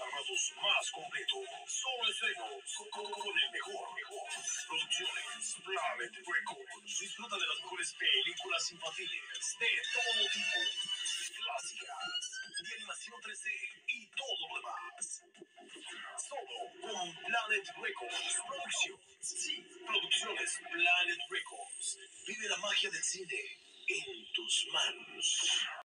armados más completo. Solo estrenos con el mejor, mejor. Producciones Planet Records. Disfruta de las mejores películas infantiles de todo tipo. Clásicas, de animación 3D y todo lo demás. Solo con Planet Records Productions. Sí, Producciones Planet Records. Vive la magia del cine en tus manos.